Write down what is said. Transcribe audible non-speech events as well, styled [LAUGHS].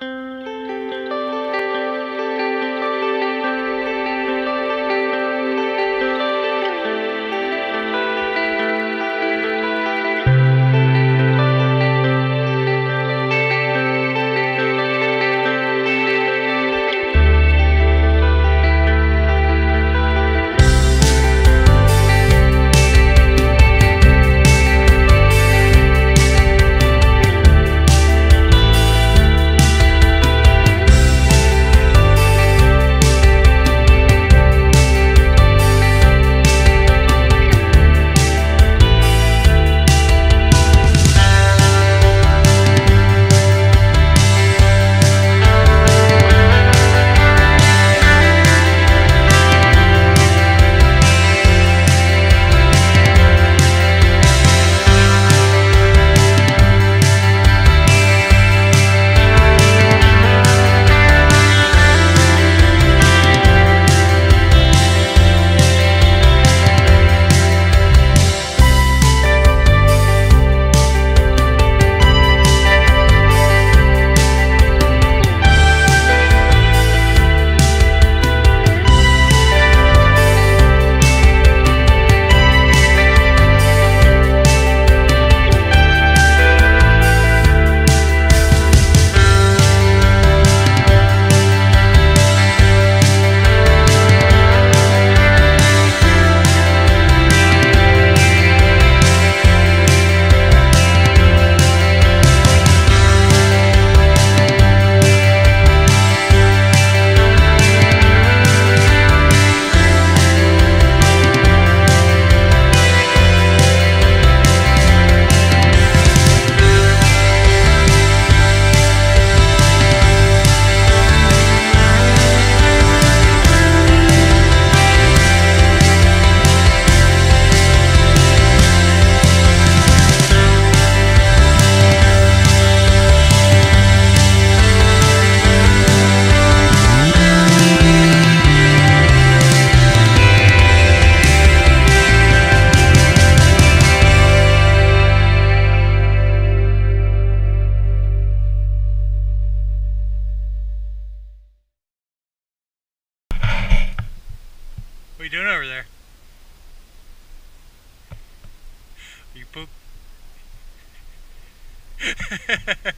Música you doing over there? You poop? [LAUGHS]